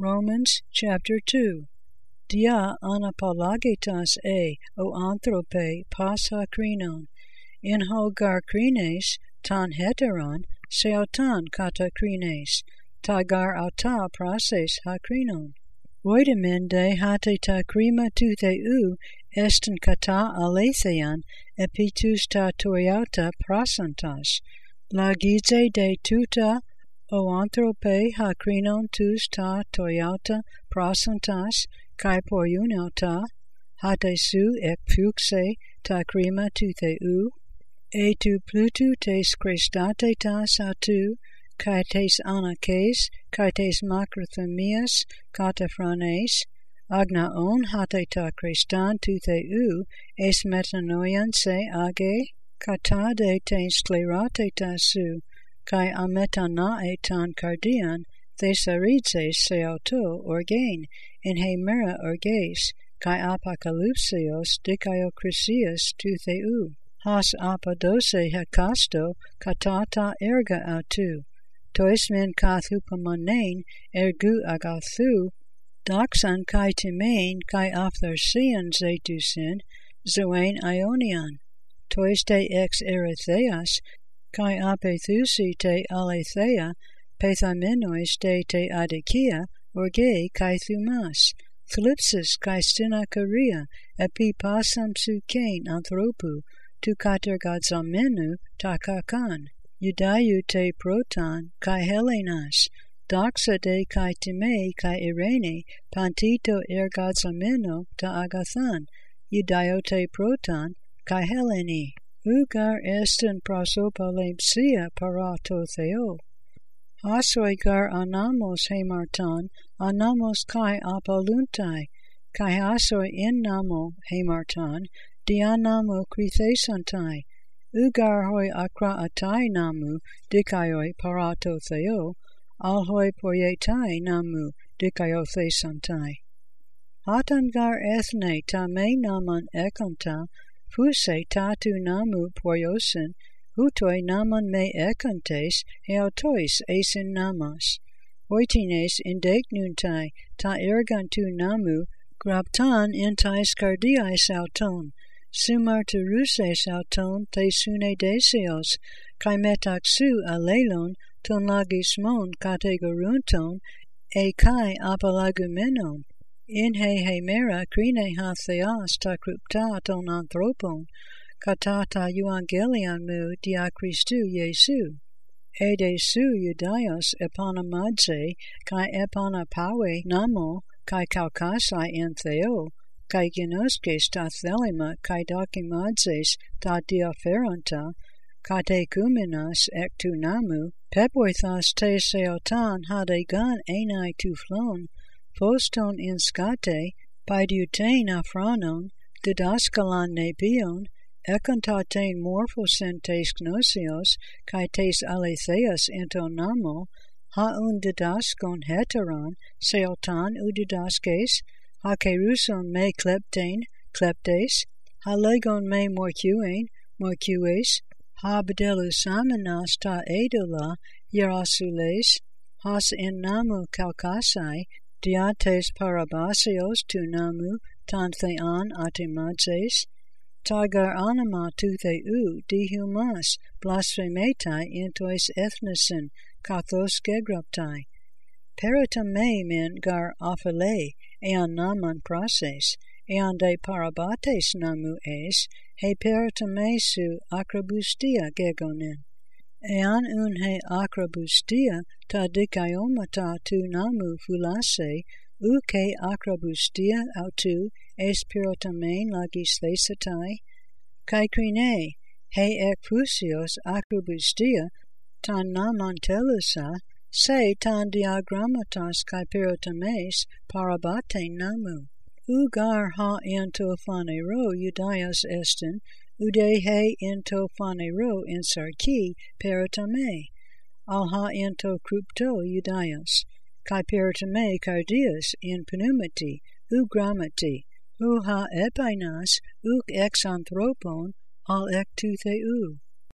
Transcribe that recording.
Romans chapter 2 Dia anapologitas e o anthrope pas hakrinon, in ho gar krines tan heteron seotan kata krines, ta gar auta prases hakrinon. Voidamen de hate ta krima tu theu estin kata alethean epitus ta toriauta prasantas, lagize de tuta o anthrope hakrinon tous ta toyauta prasantas kai porunauta hate su ek fuxe ta krima tu theu e tu plutu tes crestate tas atu kai tes anakes kai tes macrothemias katafranes agna on hate ta crestan tu theu es metanoian se age kata de ten sclerate tasu kai ametana etan cardian thesaridses seauto orgain in he mera orges kai apocalypsios dikaiochrisias tu theu has apadose hekasto katata erga autu. Tois men kathupamanein ergu agathu. Doxan kai timain kai aphtharsian zetusin zoain ionian. Tois te ex eretheas kai apethusi te aletheia pethamenois de te adikia orge kai thumas thlipsis kai stinakaria epi pasam sukain anthropu tu katergadzamenu takakan Judayu te proton kai helenas doxa de kai time kai irene pantito ergadzameno ta agathan Judayo te proton kai heleni ugar estin prosopalempsia parato theo. Asoi gar anamos hemartan, anamos kai apaluntai, kai asoi in namo hemartan, dianamo krithesantai, ugar hoi akra atai namu, dikaioi parato theo, al hoi poietai namu, dikaio thesantai. Hatan gar ethne ta me naman ekonta, Fuse tatu namu poiosin, utoi naman me ekantes, eautois esin namas. Oitines indegnuntai, ta ergantu namu, graptan entais cardiais auton, sumar tu ruses auton te sune desios, kai metaxu alelon, ton lagismon categorunton, e kai apalagumenon. In he hemera crine ha theas ta krypta ton anthropon, katata euangelion mu dia Christu Jesu. Ede su judaios epanamadze, kai epanapawe namo, kai kaukasai en theo, kai genoskes ta thelima kai dokimadzes ta diaferanta, katekumenas ek tu namu, pepoithas te seotan hade gan enai tu flon, poston in skate, paidiutein afranon, didaskalan nebion, ekantatein morphosen tes gnosios, kai tes aletheas ento namo, haun didaskon heteron, seotan udidaskes, didaskes, ha keruson me kleptein, kleptes, ha legon me morcuein, morcues, ha bedelus amenas ta edola, hierasules, has in namu kaukasai, diates parabasios tu namu tan thean atimadzes, tagar anima tu theu dihumas blasphemetai intois ethnesin kathos gegraptai. Perita me men gar aphile ean naman prases, ean de parabates namu es, he perita me su acrobustia gegonen. Ean un he acrobustia ta dikaiomata tu namu fulase, u ke acrobustia autu es pirotamen lagis thesatai, kai crine, he ek fusios acrobustia tan naman telusa, se tan diagrammatas kai pirotames parabate namu. Ugar ha ento phanero judaios estin, ude he ento phanero in sarki peritame, al ha ento krypto judaios, kai peritame cardias in pneumati, u grammati, u ha uk ex anthropon, al tu theu.